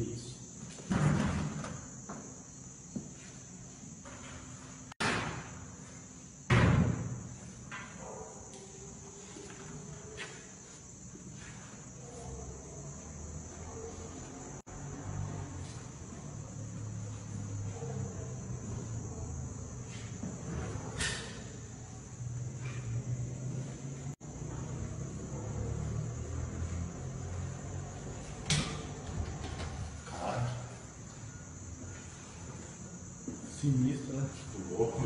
It's Sinistro, né? Louco.